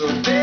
So